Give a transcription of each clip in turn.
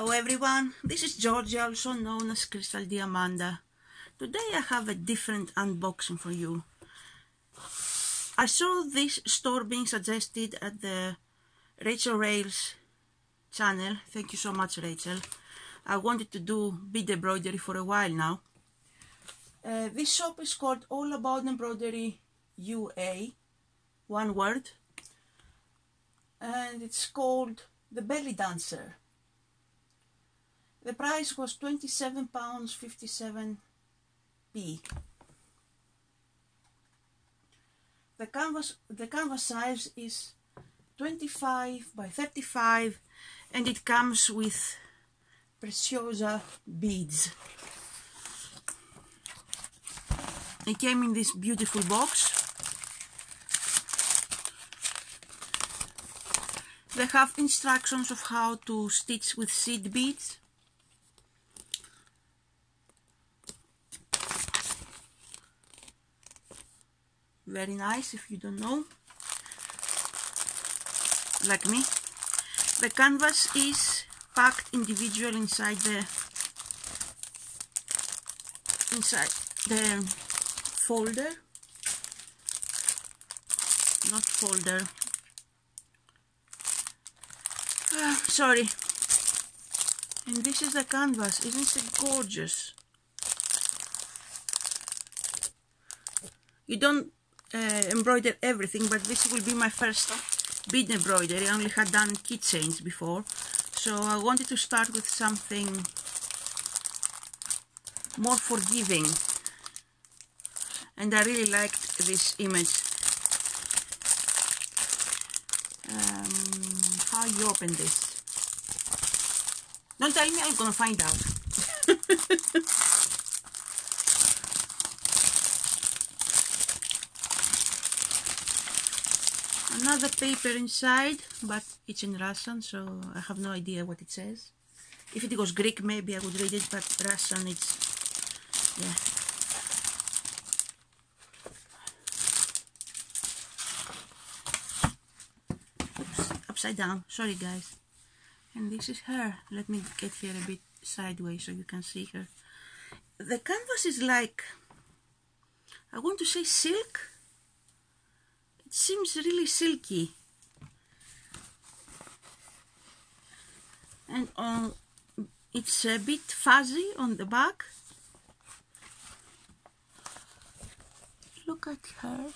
Hello everyone, this is Georgia, also known as Crystal Diamanda. Today I have a different unboxing for you. I saw this store being suggested at the Rachel Ray's channel. Thank you so much Rachel. I wanted to do bead embroidery for a while now. Uh, this shop is called All About Embroidery UA, one word. And it's called The Belly Dancer. The price was £27.57p. The canvas, the canvas size is 25 by 35 and it comes with Preciosa beads. It came in this beautiful box. They have instructions of how to stitch with seed beads very nice if you don't know. Like me. The canvas is packed individually inside the inside the folder. Not folder. Ah, sorry. And this is the canvas. Isn't it gorgeous? You don't uh, embroider everything but this will be my first bead embroidery. I only had done keychains before. So I wanted to start with something more forgiving. And I really liked this image. Um, how you open this? Don't tell me I'm gonna find out another paper inside but it's in Russian so I have no idea what it says. If it was Greek maybe I would read it but Russian it's yeah. Upside down. Sorry guys. And this is her. Let me get here a bit sideways so you can see her. The canvas is like I want to say silk it seems really silky. And uh, it's a bit fuzzy on the back. Look at her.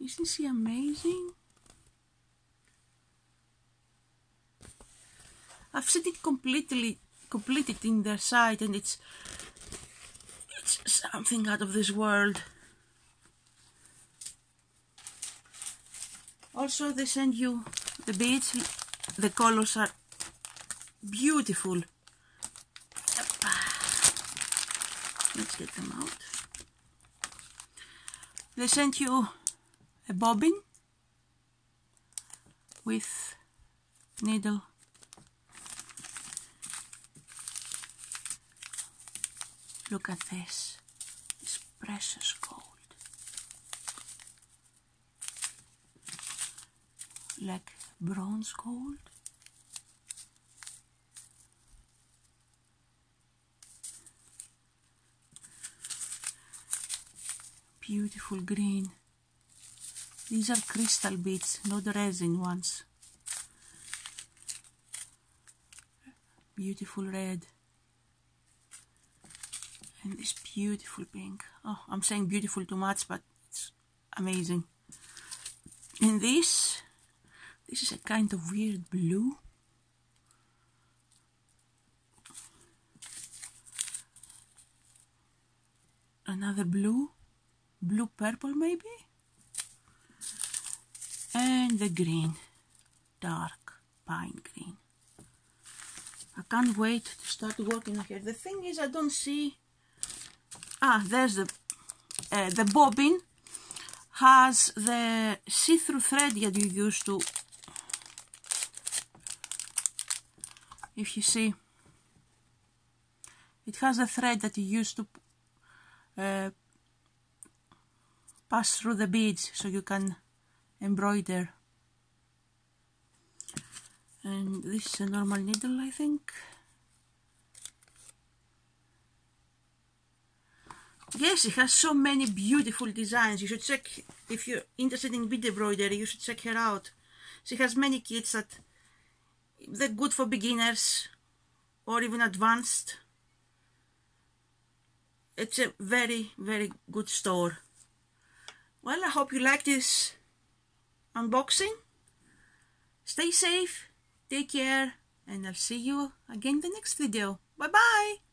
Isn't she amazing? I've seen it completely completed in their site and it's it's something out of this world. Also, they send you the beads. The colors are beautiful. Let's get them out. They sent you a bobbin with needle Look at this. It's precious gold. Like bronze gold. Beautiful green. These are crystal beads, not resin ones. Beautiful red. And this beautiful pink. Oh, I'm saying beautiful too much, but it's amazing. And this this is a kind of weird blue. Another blue, blue purple maybe? And the green, dark pine green. I can't wait to start working here. The thing is I don't see... Ah, there's the, uh, the bobbin has the see-through thread that you use to if you see. It has a thread that you use to uh, pass through the beads so you can embroider. And this is a normal needle I think. Yes it has so many beautiful designs. You should check if you're interested in bead embroidery you should check her out. She has many kits that they're good for beginners or even advanced? It's a very very good store. Well I hope you like this unboxing. Stay safe take care and I'll see you again in the next video. Bye bye